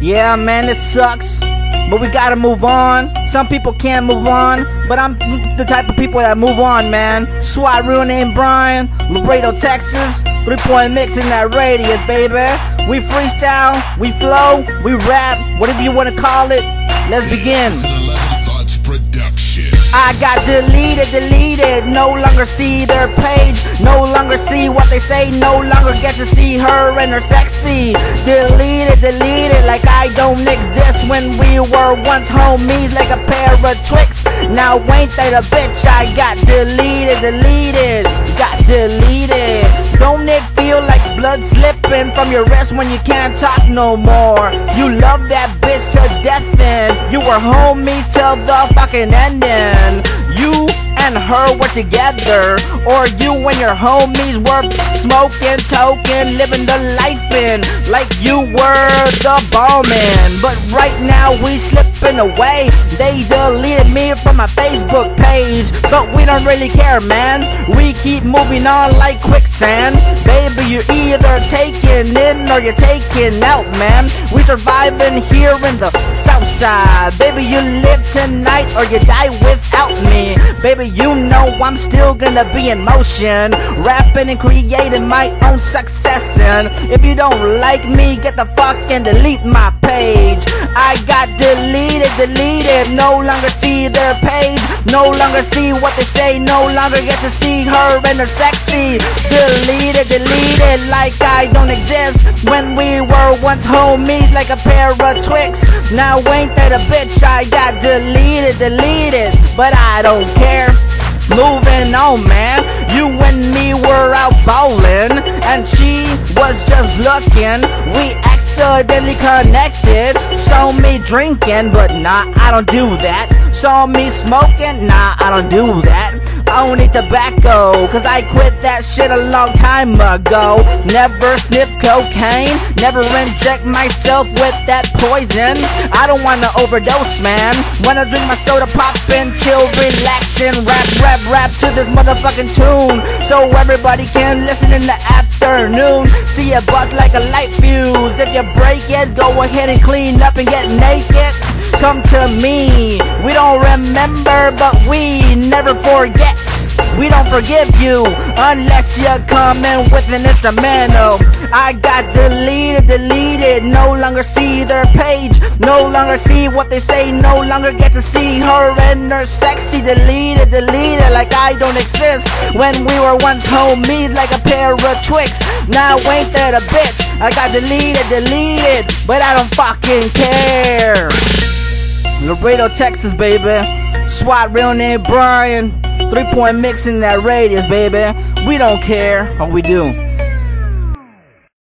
Yeah, man, it sucks. But we gotta move on. Some people can't move on, but I'm the type of people that move on, man. SWAT, name Brian, Laredo, Texas. Three point mix in that radius, baby. We freestyle, we flow, we rap, whatever you wanna call it. Let's begin. I got deleted, deleted. No longer see their page. No longer see what they say. No longer get to see her and her sexy. Deleted, deleted. Like I don't exist when we were once homies. Like a pair of Twix. Now ain't that a bitch? I got deleted, deleted. Got deleted. Don't it feel like blood slipping from your wrist when you can't talk no more? You love that bitch to death and you were homies till the fucking ending and her were together, or you and your homies were smoking, token, living the life in like you were the ballman. But right now we slipping away. They deleted me from my Facebook page, but we don't really care, man. We keep moving on like quicksand. Baby, you're either taking in or you're taking out, man. We surviving here in the side. Baby, you live tonight or you die without me. Baby, you know I'm still gonna be in motion. Rapping and creating my own success. And if you don't like me, get the fuck and delete my page. I got deleted, deleted. No longer see their page. No longer see what they say. No longer get to see her and her sexy. Deleted, deleted. Like I don't exist. When we were once homies, like a pair of Twix. Now ain't that a bitch? I got deleted, deleted. But I don't care. Moving on, man. You and and she was just looking. We accidentally connected. Saw me drinking, but nah, I don't do that. Saw me smoking, nah, I don't do that. I don't need tobacco, cause I quit that shit a long time ago. Never sniff cocaine, never inject myself with that poison. I don't wanna overdose, man. Wanna drink my soda, poppin', chill, relaxin', rap, rap, rap to this motherfucking tune. So everybody can listen in the afternoon. See it bust like a light fuse. If you break it, go ahead and clean up and get naked. Come to me. We don't remember, but we never forget. We don't forgive you unless you're coming with an instrumental. I got deleted, deleted. No longer see their page. No longer see what they say. No longer get to see her and her sexy. Deleted, deleted. Like I don't exist. When we were once homies, like a pair of Twix. Now ain't that a bitch? I got deleted, deleted. But I don't fucking care. Laredo, Texas, baby. SWAT, real name Brian. Three point mix in that radius, baby. We don't care. All we do.